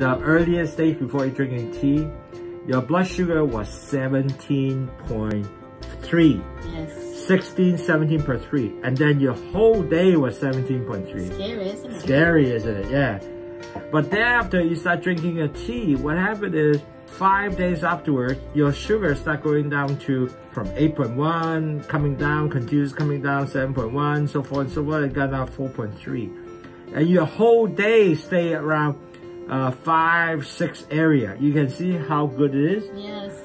the earliest stage before you drinking tea, your blood sugar was 17.3. Yes. 16, 17 per 3. And then your whole day was 17.3. Scary, isn't it? Scary, isn't it? Yeah. But then after you start drinking a tea, what happened is five days afterwards, your sugar start going down to from 8.1, coming down, continues coming down, 7.1, so forth and so forth, it got down 4.3. And your whole day stay around uh, 5, 6 area. You can see how good it is. Yes.